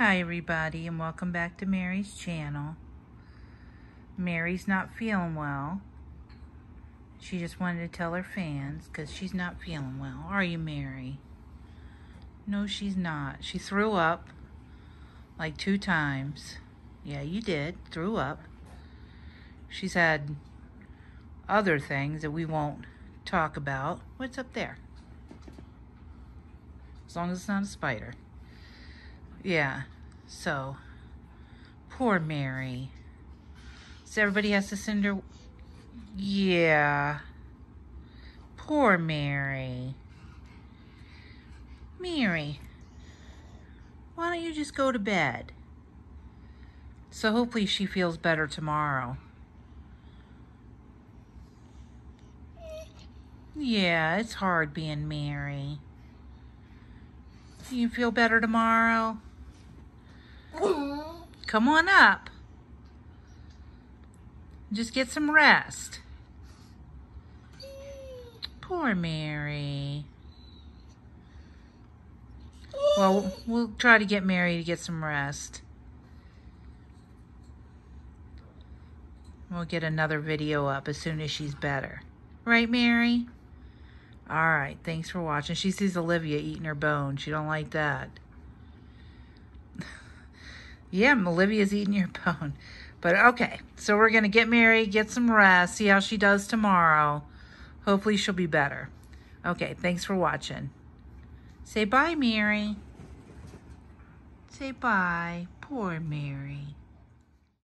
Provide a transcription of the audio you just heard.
Hi everybody and welcome back to Mary's channel. Mary's not feeling well. She just wanted to tell her fans because she's not feeling well. Are you Mary? No, she's not. She threw up like two times. Yeah, you did. Threw up. She's had other things that we won't talk about. What's up there? As long as it's not a spider. Yeah, so, poor Mary. So everybody has to send her... Yeah. Poor Mary. Mary, why don't you just go to bed? So hopefully she feels better tomorrow. Yeah, it's hard being Mary. You feel better tomorrow? Come on up. Just get some rest. Poor Mary. Well, we'll try to get Mary to get some rest. We'll get another video up as soon as she's better. Right, Mary? All right, thanks for watching. She sees Olivia eating her bone. She don't like that. Yeah, Olivia's eating your bone. But okay, so we're going to get Mary, get some rest, see how she does tomorrow. Hopefully she'll be better. Okay, thanks for watching. Say bye, Mary. Say bye. Poor Mary.